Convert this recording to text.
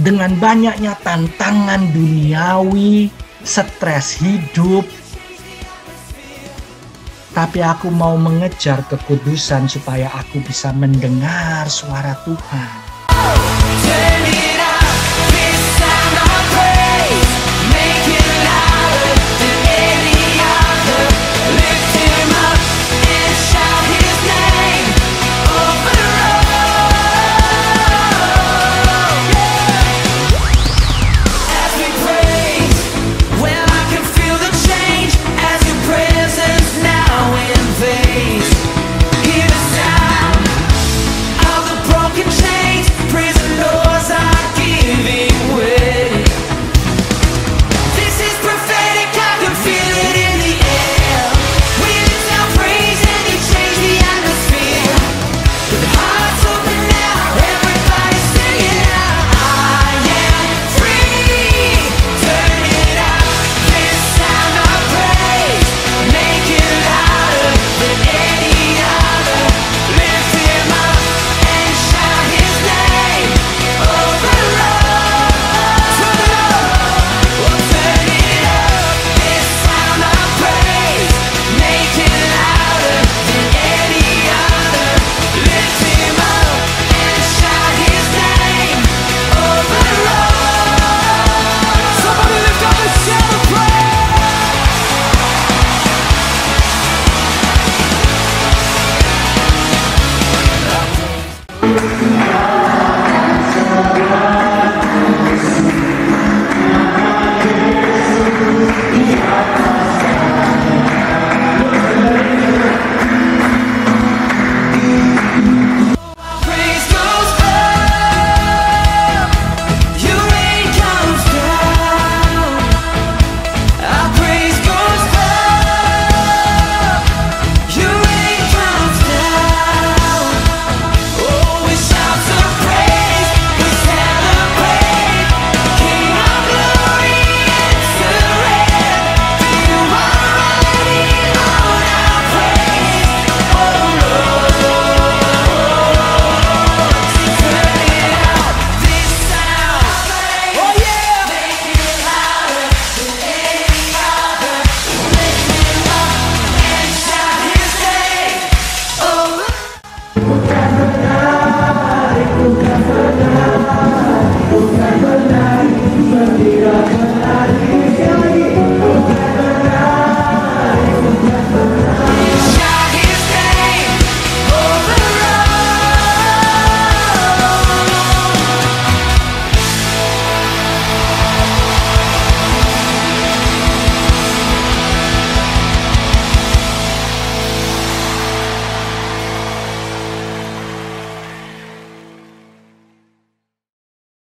dengan banyaknya tantangan duniawi, stres hidup. Tapi aku mau mengejar kekudusan supaya aku bisa mendengar suara Tuhan.